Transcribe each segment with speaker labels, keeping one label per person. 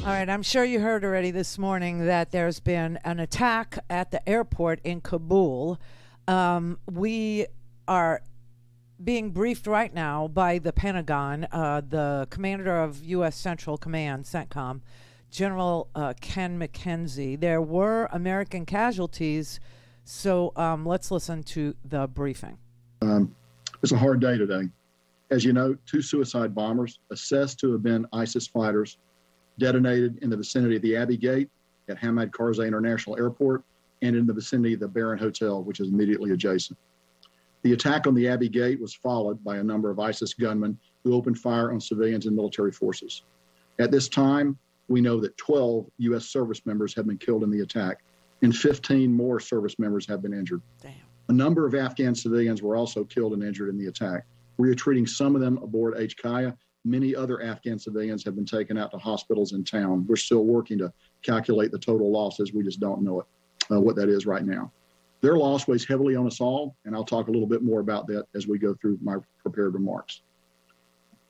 Speaker 1: All right, I'm sure you heard already this morning that there's been an attack at the airport in Kabul. Um, we are being briefed right now by the Pentagon, uh, the commander of U.S. Central Command, CENTCOM, General uh, Ken McKenzie. There were American casualties, so um, let's listen to the briefing.
Speaker 2: Um, it's a hard day today. As you know, two suicide bombers, assessed to have been ISIS fighters, detonated in the vicinity of the Abbey Gate at Hamid Karzai International Airport and in the vicinity of the Baron Hotel, which is immediately adjacent. The attack on the Abbey Gate was followed by a number of ISIS gunmen who opened fire on civilians and military forces. At this time, we know that 12 U.S. service members have been killed in the attack, and 15 more service members have been injured.
Speaker 1: Damn.
Speaker 2: A number of Afghan civilians were also killed and injured in the attack. We are treating some of them aboard HKIA. Many other Afghan civilians have been taken out to hospitals in town. We're still working to calculate the total losses. We just don't know it, uh, what that is right now. Their loss weighs heavily on us all, and I'll talk a little bit more about that as we go through my prepared remarks.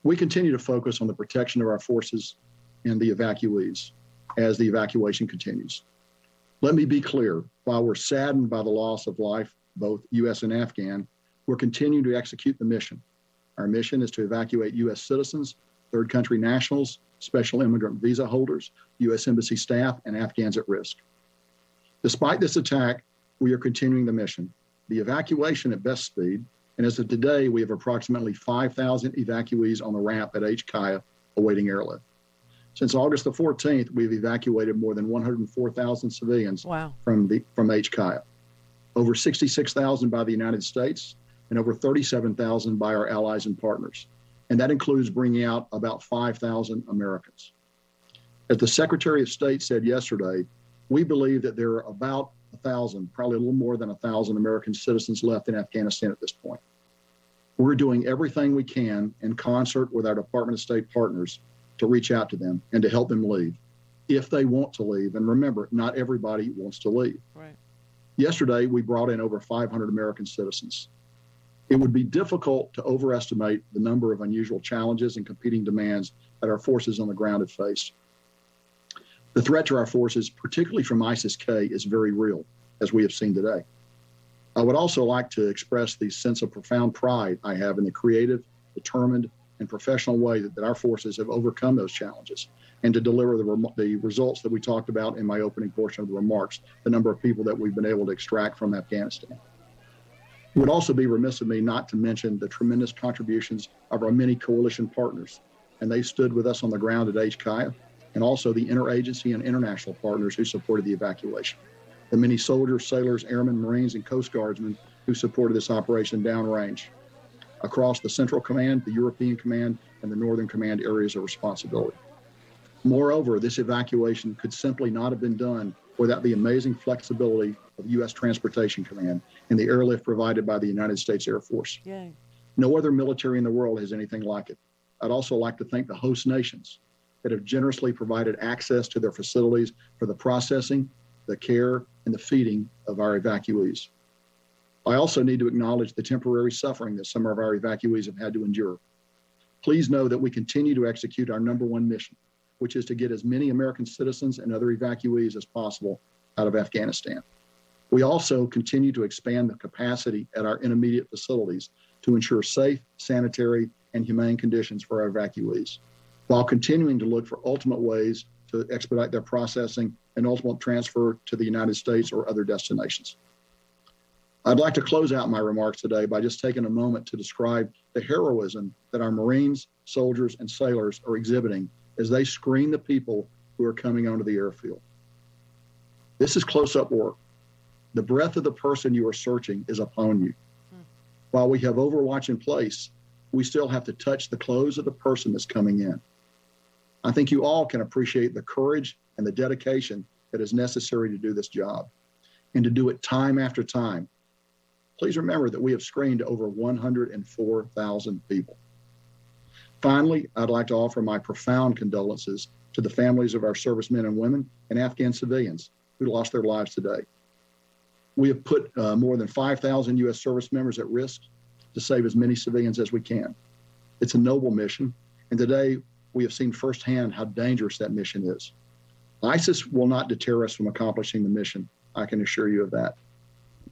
Speaker 2: We continue to focus on the protection of our forces and the evacuees as the evacuation continues. Let me be clear while we're saddened by the loss of life, both U.S. and Afghan, we're continuing to execute the mission. Our mission is to evacuate U.S. citizens, third country nationals, special immigrant visa holders, U.S. Embassy staff, and Afghans at risk. Despite this attack, we are continuing the mission. The evacuation at best speed, and as of today, we have approximately 5,000 evacuees on the ramp at HKIA awaiting airlift. Since August the 14th, we've evacuated more than 104,000 civilians
Speaker 1: Wow.
Speaker 2: from the from HKIA, over 66,000 by the United States, and over 37,000 by our allies and partners. And that includes bringing out about 5,000 Americans. As the Secretary of State said yesterday, we believe that there are about 1,000, probably a little more than 1,000 American citizens left in Afghanistan at this point. We're doing everything we can in concert with our Department of State partners to reach out to them and to help them leave if they want to leave. And remember, not everybody wants to leave.
Speaker 1: Right.
Speaker 2: Yesterday, we brought in over 500 American citizens. It would be difficult to overestimate the number of unusual challenges and competing demands that our forces on the ground have faced. The threat to our forces, particularly from ISIS K, is very real, as we have seen today. I would also like to express the sense of profound pride I have in the creative, determined, and professional way that, that our forces have overcome those challenges and to deliver the, the results that we talked about in my opening portion of the remarks, the number of people that we've been able to extract from Afghanistan. It would also be remiss of me not to mention the tremendous contributions of our many coalition partners, and they stood with us on the ground at HKIA, and also the interagency and international partners who supported the evacuation. The many soldiers, sailors, airmen, Marines, and Coast Guardsmen who supported this operation downrange across the Central Command, the European Command, and the Northern Command areas of responsibility. Moreover, this evacuation could simply not have been done without the amazing flexibility of U.S. Transportation Command and the airlift provided by the United States Air Force.
Speaker 1: Yay.
Speaker 2: No other military in the world has anything like it. I'd also like to thank the host nations that have generously provided access to their facilities for the processing, the care, and the feeding of our evacuees. I also need to acknowledge the temporary suffering that some of our evacuees have had to endure. Please know that we continue to execute our number one mission, which is to get as many American citizens and other evacuees as possible out of Afghanistan. We also continue to expand the capacity at our intermediate facilities to ensure safe, sanitary, and humane conditions for our evacuees, while continuing to look for ultimate ways to expedite their processing and ultimate transfer to the United States or other destinations. I'd like to close out my remarks today by just taking a moment to describe the heroism that our Marines, soldiers, and sailors are exhibiting as they screen the people who are coming onto the airfield. This is close up work. The breath of the person you are searching is upon you. While we have Overwatch in place, we still have to touch the clothes of the person that's coming in. I think you all can appreciate the courage and the dedication that is necessary to do this job and to do it time after time. Please remember that we have screened over 104,000 people. Finally, I'd like to offer my profound condolences to the families of our servicemen and women and Afghan civilians who lost their lives today. We have put uh, more than 5,000 U.S. service members at risk to save as many civilians as we can. It's a noble mission, and today we have seen firsthand how dangerous that mission is. ISIS will not deter us from accomplishing the mission. I can assure you of that.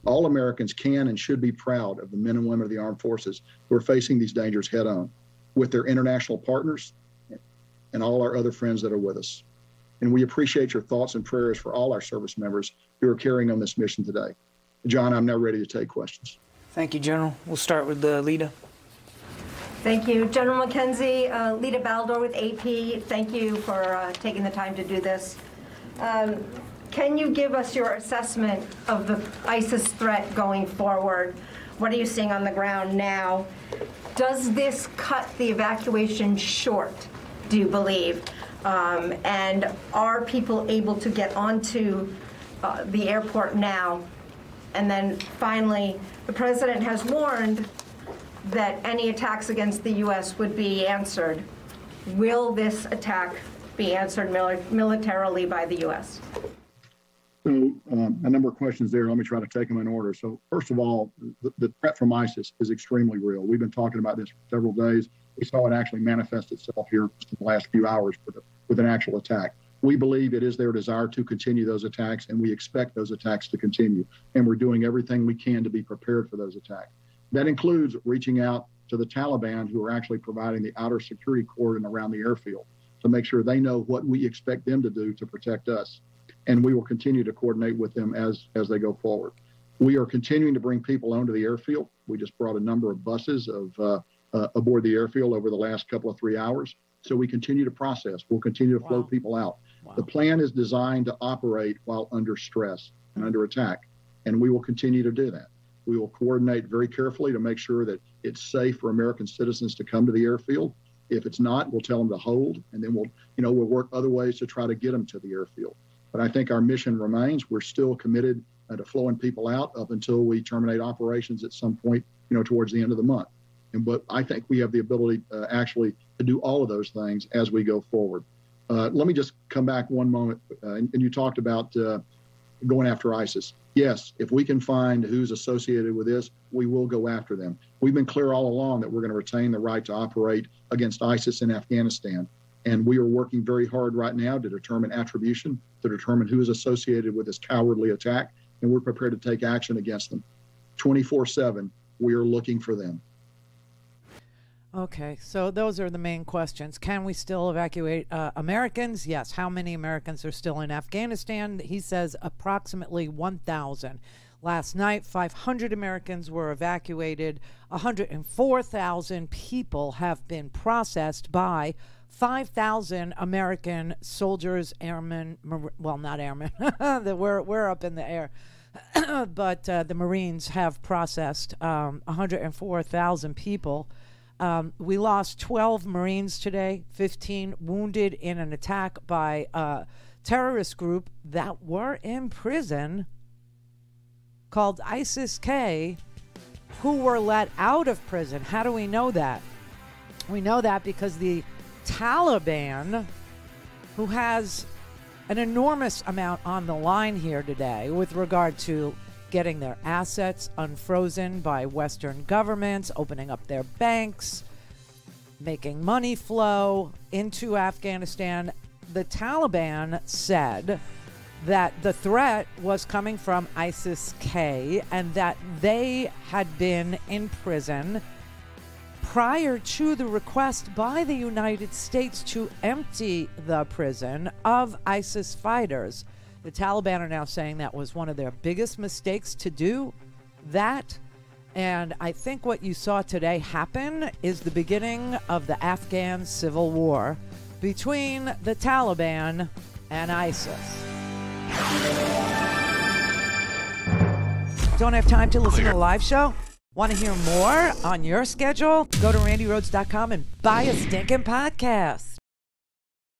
Speaker 2: All Americans can and should be proud of the men and women of the armed forces who are facing these dangers head on with their international partners and all our other friends that are with us. And we appreciate your thoughts and prayers for all our service members who are carrying on this mission today. John, I'm now ready to take questions.
Speaker 3: Thank you, General. We'll start with uh, Lita.
Speaker 4: Thank you. General McKenzie, uh, Lita Baldor with AP, thank you for uh, taking the time to do this. Um, can you give us your assessment of the ISIS threat going forward? What are you seeing on the ground now? Does this cut the evacuation short, do you believe? Um, and are people able to get onto uh, the airport now? And then finally, the president has warned that any attacks against the U.S. would be answered. Will this attack be answered mil- militarily by the U.S.?
Speaker 2: So, um, a number of questions there. Let me try to take them in order. So, first of all, the, the, threat from ISIS is extremely real. We've been talking about this for several days. We saw it actually manifest itself here in the last few hours with, an actual attack. We believe it is their desire to continue those attacks, and we expect those attacks to continue. And we're doing everything we can to be prepared for those attacks. That includes reaching out to the Taliban, who are actually providing the outer security cordon around the airfield to make sure they know what we expect them to do to protect us. And we will continue to coordinate with them as, as they go forward. We are continuing to bring people onto the airfield. We just brought a number of buses of uh, uh, aboard the airfield over the last couple of three hours. So we continue to process. We'll continue to wow. float people out. Wow. The plan is designed to operate while under stress and under attack, and we will continue to do that. We will coordinate very carefully to make sure that it's safe for American citizens to come to the airfield. If it's not, we'll tell them to hold, and then we'll, you know, we'll work other ways to try to get them to the airfield. But I think our mission remains. We're still committed uh, to flowing people out up until we terminate operations at some point, you know, towards the end of the month. And but I think we have the ability uh, actually to do all of those things as we go forward. Uh, let me just come back one moment, uh, and, and, you talked about uh, going after ISIS yes, if we can find who's associated with this, we will go after them. We've been clear all along that we're going to retain the right to operate against ISIS in Afghanistan. And we are working very hard right now to determine attribution, to determine who is associated with this cowardly attack, and we're prepared to take action against them. 24 7, we are looking for them.
Speaker 1: Okay, so those are the main questions. Can we still evacuate uh, Americans? Yes. How many Americans are still in Afghanistan? He says approximately 1,000. Last night, 500 Americans were evacuated. 104,000 people have been processed by 5,000 American soldiers, airmen, well, not airmen, we're, we're up in the air. but uh, the Marines have processed um, 104,000 people. Um, we lost 12 Marines today, 15 wounded in an attack by a terrorist group that were in prison called ISIS K, who were let out of prison. How do we know that? We know that because the Taliban, who has an enormous amount on the line here today with regard to getting their assets unfrozen by Western governments, opening up their banks, making money flow into Afghanistan. The Taliban said that the threat was coming from ISIS K and that they had been in prison prior to the request by the United States to empty the prison of ISIS fighters. The Taliban are now saying that was one of their biggest mistakes to do that. And I think what you saw today happen is the beginning of the Afghan civil war between the Taliban and ISIS. Don't have time to listen to a live show? Want to hear more on your schedule? Go to randirhodes.com and buy a stinking podcast.